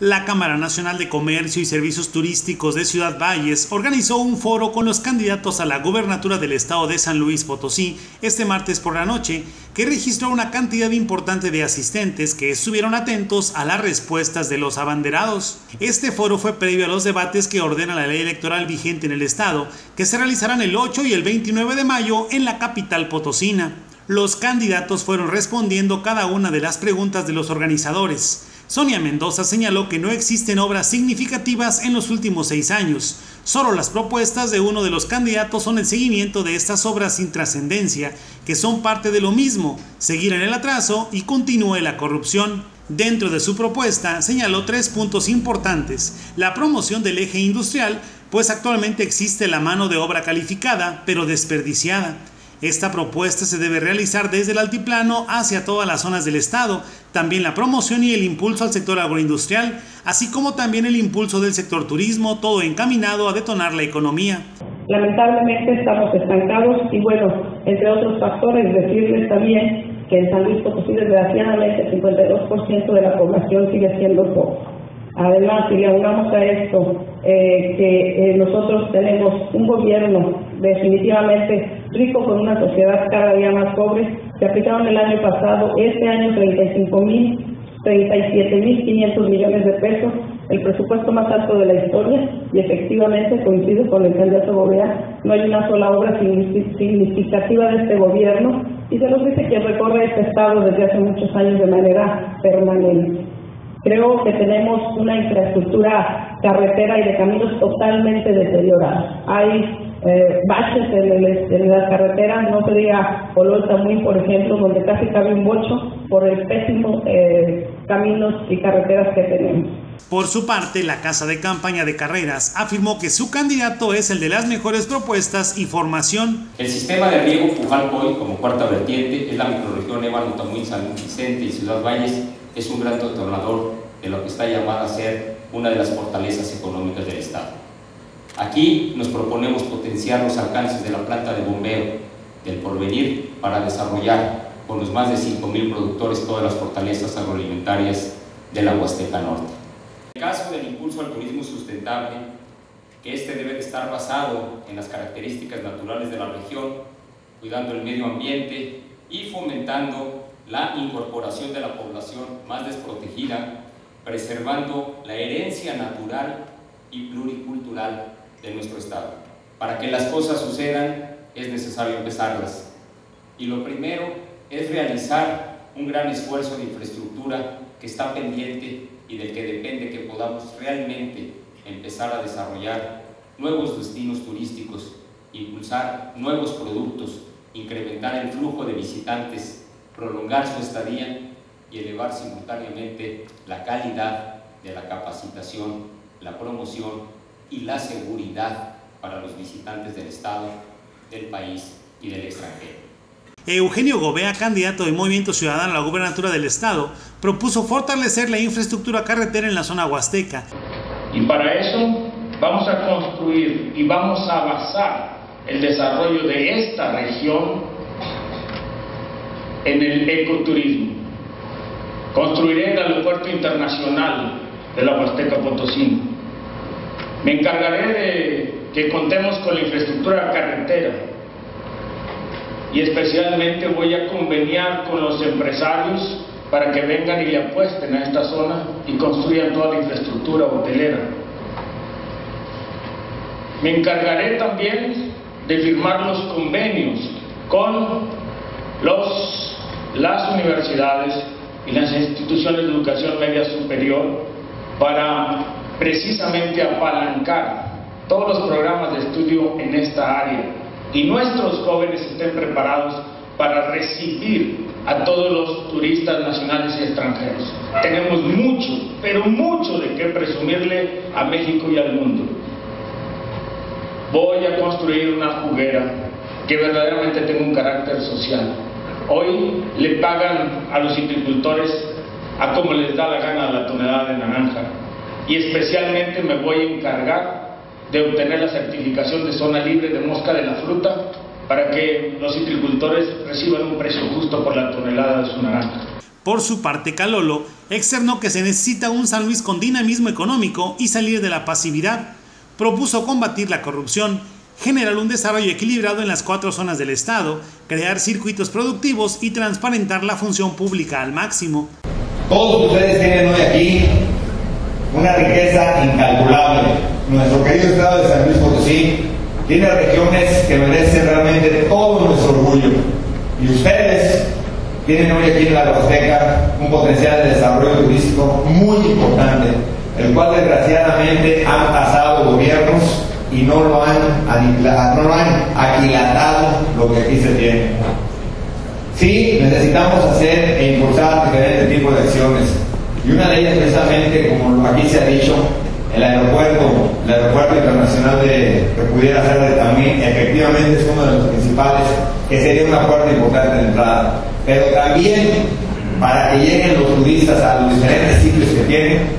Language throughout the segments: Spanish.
La Cámara Nacional de Comercio y Servicios Turísticos de Ciudad Valles organizó un foro con los candidatos a la gubernatura del estado de San Luis Potosí este martes por la noche, que registró una cantidad importante de asistentes que estuvieron atentos a las respuestas de los abanderados. Este foro fue previo a los debates que ordena la ley electoral vigente en el estado, que se realizarán el 8 y el 29 de mayo en la capital potosina. Los candidatos fueron respondiendo cada una de las preguntas de los organizadores. Sonia Mendoza señaló que no existen obras significativas en los últimos seis años. Solo las propuestas de uno de los candidatos son el seguimiento de estas obras sin trascendencia, que son parte de lo mismo, seguir en el atraso y continúe la corrupción. Dentro de su propuesta señaló tres puntos importantes. La promoción del eje industrial, pues actualmente existe la mano de obra calificada, pero desperdiciada. Esta propuesta se debe realizar desde el altiplano hacia todas las zonas del estado, también la promoción y el impulso al sector agroindustrial, así como también el impulso del sector turismo, todo encaminado a detonar la economía. Lamentablemente estamos estancados y bueno, entre otros factores, decirles también que en San Luis Potosí desgraciadamente el 52% de la población sigue siendo poco. Además, si le aunamos a esto eh, que eh, nosotros tenemos un gobierno definitivamente rico con una sociedad cada día más pobre. Se aplicaron el año pasado, este año 35 mil, 37 mil 500 millones de pesos, el presupuesto más alto de la historia y efectivamente coincide con el candidato Gobea, no hay una sola obra significativa de este gobierno y se nos dice que recorre este estado desde hace muchos años de manera permanente. Creo que tenemos una infraestructura carretera y de caminos totalmente deteriorada. Hay eh, baches en, la carretera, no se diga muy por ejemplo, donde casi cabe un bocho por el pésimo eh, caminos y carreteras que tenemos. Por su parte, la Casa de Campaña de Carreras afirmó que su candidato es el de las mejores propuestas y formación. El sistema de riego Pujalcoy, como cuarta vertiente, es la microrregión Ébano, Tamuín, San Vicente y Ciudad Valles, es un gran detonador de lo que está llamada a ser una de las fortalezas económicas del Estado. Aquí nos proponemos potenciar los alcances de la planta de bombeo del porvenir para desarrollar con los más de 5.000 productores todas las fortalezas agroalimentarias de la Huasteca Norte. En el caso del impulso al turismo sustentable, que este debe de estar basado en las características naturales de la región, cuidando el medio ambiente y fomentando la incorporación de la población más desprotegida, preservando la herencia natural y pluricultural de nuestro Estado. Para que las cosas sucedan es necesario empezarlas. Y lo primero es realizar un gran esfuerzo de infraestructura que está pendiente y del que depende que podamos realmente empezar a desarrollar nuevos destinos turísticos, impulsar nuevos productos, incrementar el flujo de visitantes, prolongar su estadía y elevar simultáneamente la calidad de la capacitación, la promoción y la seguridad para los visitantes del Estado, del país y del extranjero. Eugenio Gobea, candidato de Movimiento Ciudadano a la gubernatura del Estado, propuso fortalecer la infraestructura carretera en la zona huasteca. Y para eso vamos a construir y vamos a basar el desarrollo de esta región en el ecoturismo. Construiré el aeropuerto internacional de la Huasteca Potosí me encargaré de que contemos con la infraestructura carretera y especialmente voy a conveniar con los empresarios para que vengan y le apuesten a esta zona y construyan toda la infraestructura hotelera. Me encargaré también de firmar los convenios con los, las universidades y las instituciones de educación media superior para precisamente apalancar todos los programas de estudio en esta área y nuestros jóvenes estén preparados para recibir a todos los turistas nacionales y extranjeros. Tenemos mucho, pero mucho de qué presumirle a México y al mundo. Voy a construir una juguera que verdaderamente tenga un carácter social. Hoy le pagan a los agricultores a como les da la gana la tonelada de naranja y especialmente me voy a encargar de obtener la certificación de zona libre de mosca de la fruta para que los agricultores reciban un precio justo por la tonelada de su naranja. Por su parte, Calolo externó que se necesita un San Luis con dinamismo económico y salir de la pasividad. Propuso combatir la corrupción, generar un desarrollo equilibrado en las cuatro zonas del Estado, crear circuitos productivos y transparentar la función pública al máximo. Todos ustedes tienen hoy aquí una riqueza incalculable. Nuestro querido Estado de San Luis Potosí tiene regiones que merecen realmente todo nuestro orgullo. Y ustedes tienen hoy aquí en la Huasteca un potencial de desarrollo turístico muy importante, el cual desgraciadamente han pasado gobiernos y no lo han, no lo han aquilatado lo que aquí se tiene. Sí, necesitamos hacer e impulsar diferentes tipos de acciones. Y una de ellas precisamente, como aquí se ha dicho, el aeropuerto, el aeropuerto internacional de, que pudiera ser también, efectivamente es uno de los principales, que sería una puerta importante de entrada. Pero también para que lleguen los turistas a los diferentes sitios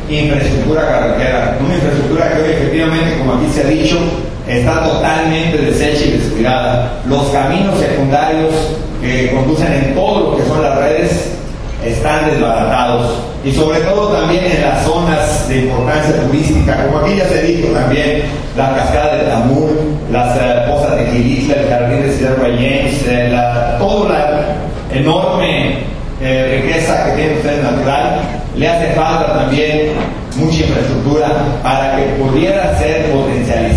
infraestructura carretera, una infraestructura que hoy efectivamente, como aquí se ha dicho, está totalmente deshecha y descuidada. Los caminos secundarios que conducen en todo lo que son las redes están desbaratados y sobre todo también en las zonas de importancia turística, como aquí ya se dijo también, la cascada de Tamur, las eh, pozas de Gilisla, el jardín de Ciudad James, eh, toda la enorme eh, riqueza que tiene usted natural, le hace falta también mucha infraestructura para que pudiera ser potencializada.